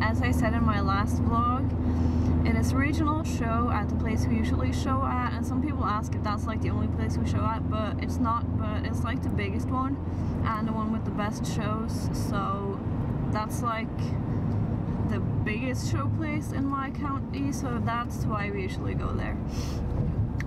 as I said in my last vlog, it is regional show at the place we usually show at, and some people ask if that's like the only place we show at, but it's not. But it's like the biggest one and the one with the best shows. So that's like the biggest show place in my county, so that's why we usually go there.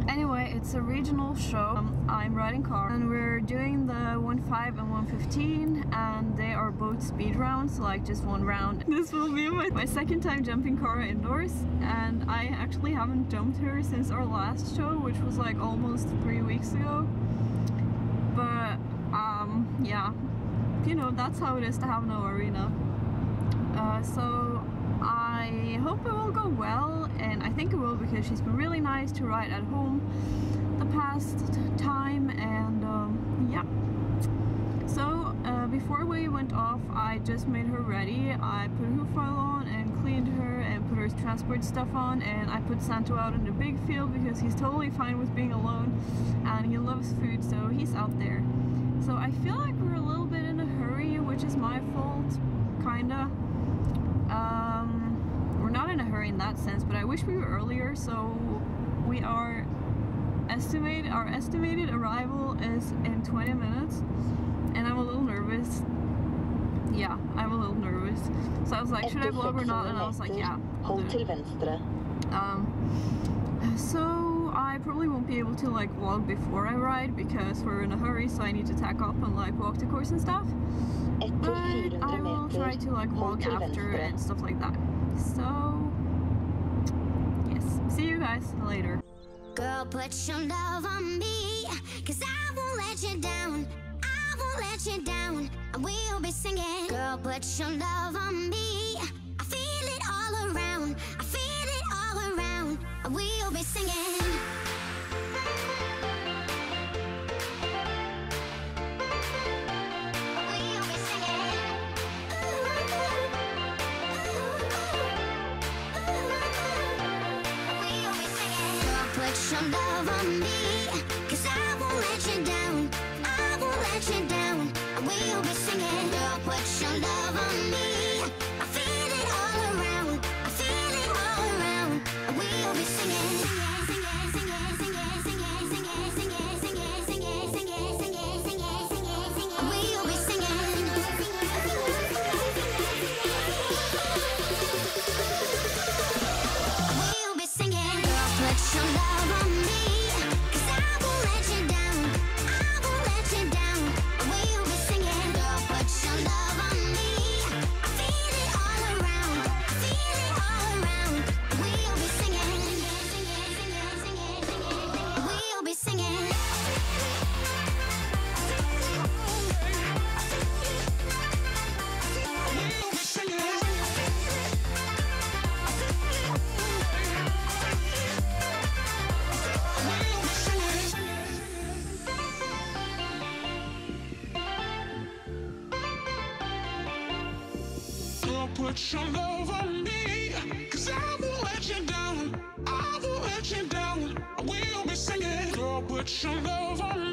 Anyway, it's a regional show. Um, I'm riding Cara and we're doing the 1.5 and 1.15 and they are both speed rounds, so like just one round. This will be my, my second time jumping Cara indoors and I actually haven't jumped her since our last show, which was like almost three weeks ago. But um, yeah, you know, that's how it is to have no arena. Uh, so I hope it will go well and I think it will because she's been really nice to ride at home the past time and um, yeah. So uh, before we went off I just made her ready. I put her foil on and cleaned her and put her transport stuff on and I put Santo out in the big field because he's totally fine with being alone and he loves food so he's out there. So I feel like we're a little bit in a hurry which is my fault kinda. Um, we're not in a hurry in that sense, but I wish we were earlier. So we are estimate our estimated arrival is in 20 minutes, and I'm a little nervous. Yeah, I'm a little nervous. So I was like, should I vlog or not? And I was like, yeah. Hold til venstre. Um, so probably won't be able to like vlog before I ride because we're in a hurry, so I need to tack up and like walk the course and stuff. But I will try to like meter, vlog after and stuff like that. So yes, see you guys later. Girl, put your love on me, cause I won't let you down. I won't let you down. And we'll be singing. Girl, put your love on me. I feel it all around. I feel it all around. And we'll be singing. Put love on I won't let you down. I won't let you down. We'll be singing. Put your love on me. Put your love on me, cause I won't let you down. I won't let you down. I will be singing. Girl, put your love on me.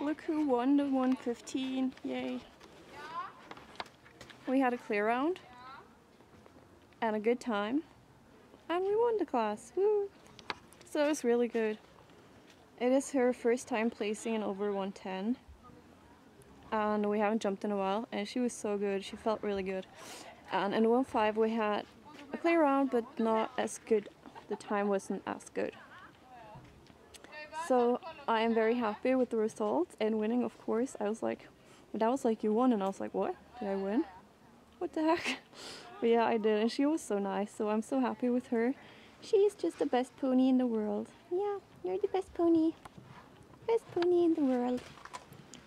look who won the 115. Yay. We had a clear round and a good time. And we won the class. Woo! So it was really good. It is her first time placing in over 110. And we haven't jumped in a while. And she was so good. She felt really good. And in 1.5 we had a clear round, but not as good. The time wasn't as good. So I am very happy with the result and winning, of course. I was like, that was like you won, and I was like, what? Did I win? What the heck? But yeah, I did, and she was so nice. So I'm so happy with her. She's just the best pony in the world. Yeah, you're the best pony. Best pony in the world.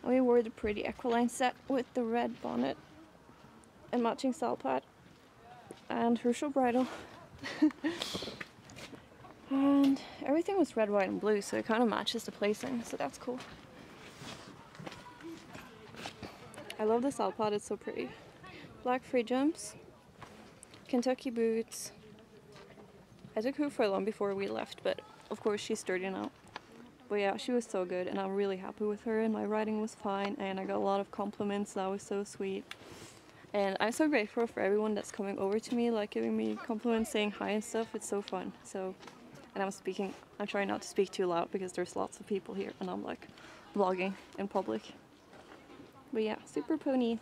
We wore the pretty Equiline set with the red bonnet and matching saddle pad and Herschel bridle. and everything was red, white, and blue, so it kind of matches the placing, so that's cool. I love this saddle it's so pretty. Black free jumps, Kentucky boots. I took her for long before we left, but of course she's sturdy now. But yeah, she was so good and I'm really happy with her and my riding was fine and I got a lot of compliments, that was so sweet. And I'm so grateful for everyone that's coming over to me, like giving me compliments, saying hi and stuff. It's so fun. So, and I'm speaking, I'm trying not to speak too loud because there's lots of people here and I'm like vlogging in public. But yeah, super pony.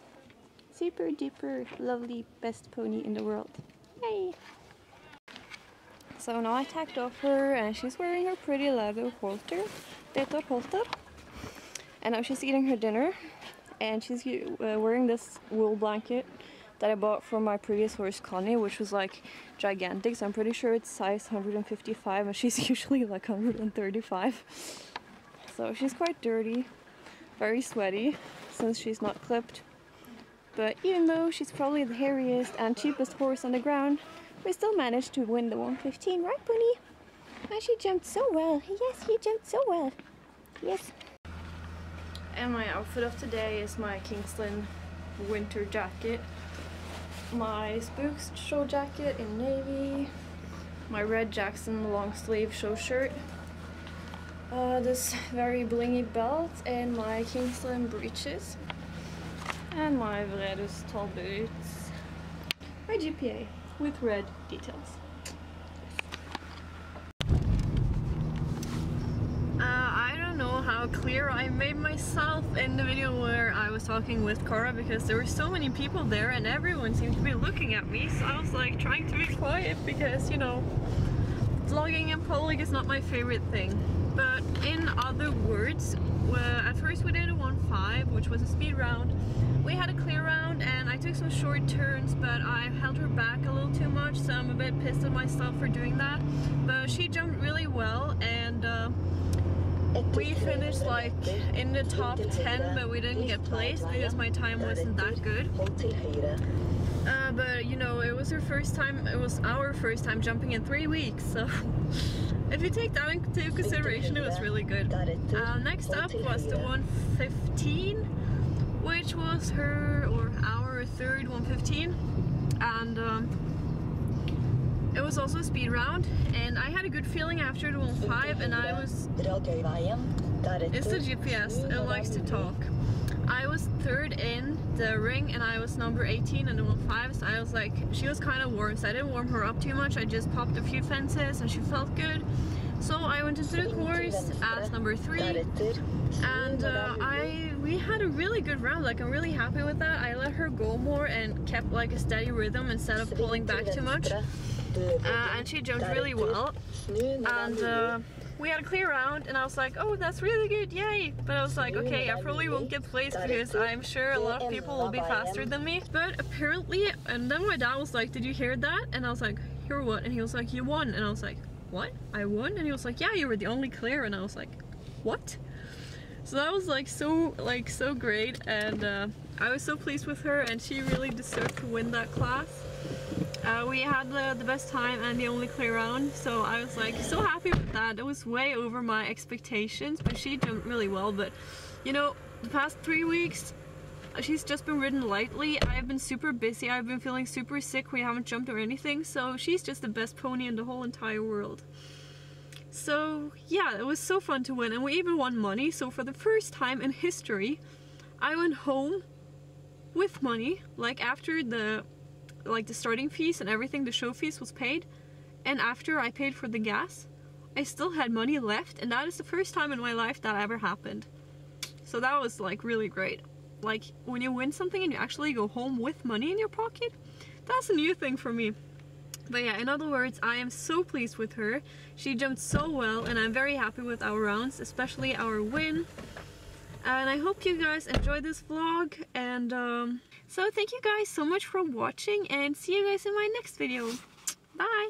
Super duper lovely best pony in the world. Yay! So now I tacked off her and she's wearing her pretty leather halter, leather halter. And now she's eating her dinner and she's uh, wearing this wool blanket that I bought from my previous horse Connie, which was like gigantic. So I'm pretty sure it's size 155 and she's usually like 135. So she's quite dirty, very sweaty since she's not clipped. But even though she's probably the hairiest and cheapest horse on the ground, we still managed to win the 115, right Bunny? And she jumped so well. Yes, you jumped so well. Yes. And my outfit of today is my Kingsland winter jacket, my Spooks show jacket in navy, my red Jackson long sleeve show shirt, uh, this very blingy belt, and my Kingsland breeches, and my Vredus tall boots, my GPA with red details. Uh, I how clear. I made myself in the video where I was talking with Cora because there were so many people there and everyone seemed to be looking at me. So I was like trying to be quiet because you know vlogging in public is not my favorite thing. But in other words uh, at first we did a 1-5 which was a speed round. We had a clear round and I took some short turns but I held her back a little too much so I'm a bit pissed at myself for doing that. But she jumped really well and uh, we finished like in the top 10 but we didn't get placed because my time wasn't that good. Uh, but you know it was her first time it was our first time jumping in three weeks so if you take that into consideration it was really good. Uh, next up was the 115 which was her or our third 115 and um, it was also a speed round and I had a good feeling after the 1.5 and I was... It's the GPS, it likes to talk. I was third in the ring and I was number 18 in the 1-5 so I was like, she was kind of warm so I didn't warm her up too much. I just popped a few fences and she felt good. So I went into the course as number three and uh, I we had a really good round like I'm really happy with that I let her go more and kept like a steady rhythm instead of pulling back too much uh, and she jumped really well. and uh, we had a clear round and I was like oh that's really good yay. But I was like okay I probably won't get placed because I'm sure a lot of people will be faster than me. But apparently and then my dad was like did you hear that? And I was like hear what? And he was like you won. And I was like what? I won? And he was like yeah you were the only clear. And I was like what? So that was like so like so great. And uh, I was so pleased with her and she really deserved to win that class. Uh, we had the, the best time and the only clear round so I was like so happy with that. It was way over my expectations but she jumped really well but you know the past three weeks she's just been ridden lightly. I've been super busy. I've been feeling super sick. We haven't jumped or anything so she's just the best pony in the whole entire world. So yeah, it was so fun to win and we even won money. So for the first time in history, I went home with money, like after the like the starting fees and everything, the show fees was paid, and after I paid for the gas, I still had money left, and that is the first time in my life that ever happened. So that was like really great. Like when you win something and you actually go home with money in your pocket, that's a new thing for me. But yeah, in other words, I am so pleased with her. She jumped so well and I'm very happy with our rounds, especially our win. And I hope you guys enjoyed this vlog and um, so thank you guys so much for watching and see you guys in my next video. Bye!